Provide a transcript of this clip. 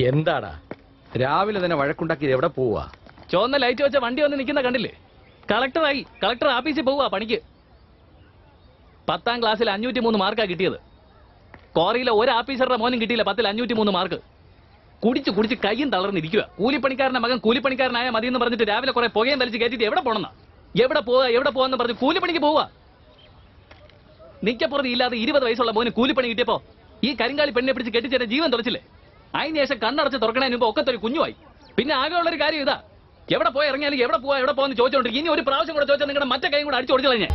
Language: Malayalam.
എന്താടാ? രാവിലെ തന്നെ വഴക്കുണ്ടാക്കി എവിടെ പോവാ? ചുവന്ന ലൈറ്റ് വെച്ച വണ്ടി വന്ന് നിൽക്കുന്ന കണ്ടില്ലേ? കളക്ടറായി. കളക്ടർ ആഫീസിൽ പോവാ പണിക്ക്. പത്താം ക്ലാസ്സിൽ അഞ്ഞൂറ്റി മൂന്ന് മാർക്കാ കിട്ടിയത്. കോറിയിലെ ഒരു ഓഫീസറുടെ മോനും കിട്ടിയില്ല പത്തിൽ അഞ്ഞൂറ്റി മൂന്ന് മാർക്ക്. കുടിച്ച് കുടിച്ച് കയ്യും തളർന്നിരിക്കുക കൂലിപ്പണിക്കാരന്റെ മകൻ കൂലിപ്പണിക്കാരനായ മതി എന്ന് പറഞ്ഞിട്ട് രാവിലെ കുറെ പുകയും തലിച്ച് കയറ്റിട്ട് എവിടെ പോണെന്നാ? എവിടെ പോവാ എവിടെ പോവാന്ന് പറഞ്ഞ് കൂലിപ്പണിക്ക് പോവാ. നിക്കപ്പുറത്ത് ഇല്ലാതെ ഇരുപത് വയസ്സുള്ള മോന് കൂലിപ്പണി കിട്ടിയപ്പോ ഈ കരിങ്കാളി പെണ്ണിനെ പിടിച്ച് കെട്ടിച്ചേരാൻ ജീവൻ തുറച്ചില്ലേ അതിന് ശേഷം കണ്ണടച്ച് തുറക്കണതിന് മുമ്പ് ഒക്കത്തൊരു കുഞ്ഞുമായി. പിന്നെ ആകെയുള്ള ഒരു കാര്യം ഇതാ. എവിടെ പോയി ഇറങ്ങിയാലും എവിടെ പോവാ എവിടെ പോവാന്ന് ചോദിച്ചോണ്ടിരിക്കും. ഇനി ഒരു പ്രാവശ്യം കൂടെ ചോദിച്ചാൽ നിങ്ങളുടെ മറ്റേ കൈയും കൂടെ അടിച്ചു കൊടുത്തു കഴിഞ്ഞാൽ